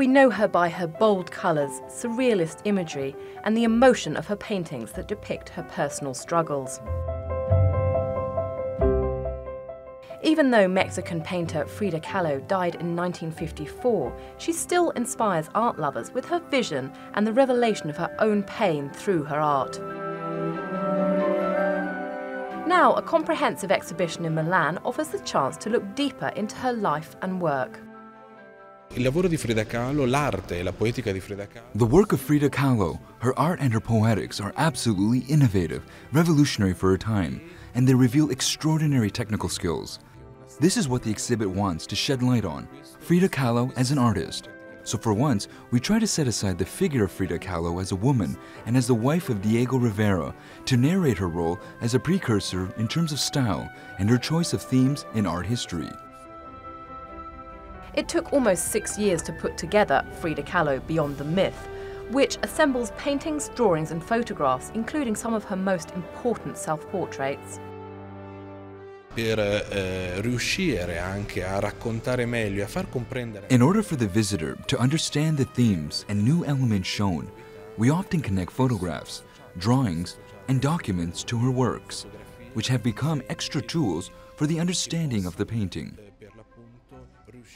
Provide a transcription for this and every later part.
We know her by her bold colours, surrealist imagery, and the emotion of her paintings that depict her personal struggles. Even though Mexican painter Frida Kahlo died in 1954, she still inspires art lovers with her vision and the revelation of her own pain through her art. Now, a comprehensive exhibition in Milan offers the chance to look deeper into her life and work. The work of Frida Kahlo, her art and her poetics are absolutely innovative, revolutionary for her time, and they reveal extraordinary technical skills. This is what the exhibit wants to shed light on Frida Kahlo as an artist. So for once, we try to set aside the figure of Frida Kahlo as a woman and as the wife of Diego Rivera to narrate her role as a precursor in terms of style and her choice of themes in art history. It took almost six years to put together Frida Kahlo Beyond the Myth, which assembles paintings, drawings, and photographs, including some of her most important self portraits. Per eh, riuscire anche a raccontare meglio e a far comprendere. In order for the visitor to understand the themes and new elements shown, we often connect photographs, drawings, and documents to her works, which have become extra tools for the understanding of the painting.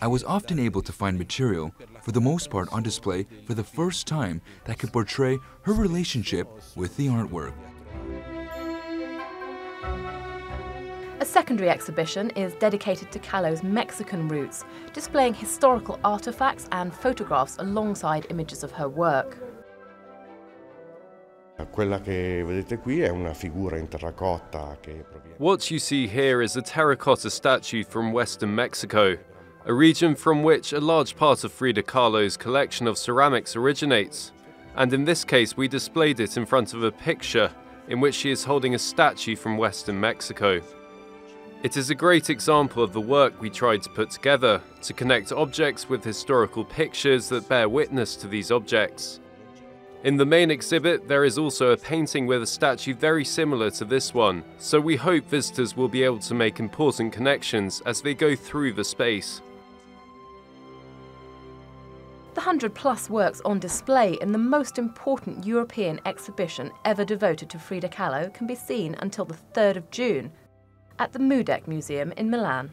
I was often able to find material, for the most part on display for the first time, that could portray her relationship with the artwork. A secondary exhibition is dedicated to Kahlo's Mexican roots, displaying historical artifacts and photographs alongside images of her work. Quella che vedete qui è una figura in terracotta che proviene. What you see here is a terracotta statue from western Mexico, a region from which a large part of Frida Kahlo's collection of ceramics originates. And in this case, we displayed it in front of a picture in which she is holding a statue from western Mexico. It is a great example of the work we tried to put together to connect objects with historical pictures that bear witness to these objects. In the main exhibit, there is also a painting with a statue very similar to this one, so we hope visitors will be able to make important connections as they go through the space. The 100 plus works on display in the most important European exhibition ever devoted to Frida Kahlo can be seen until the 3rd of June at the Mudec Museum in Milan.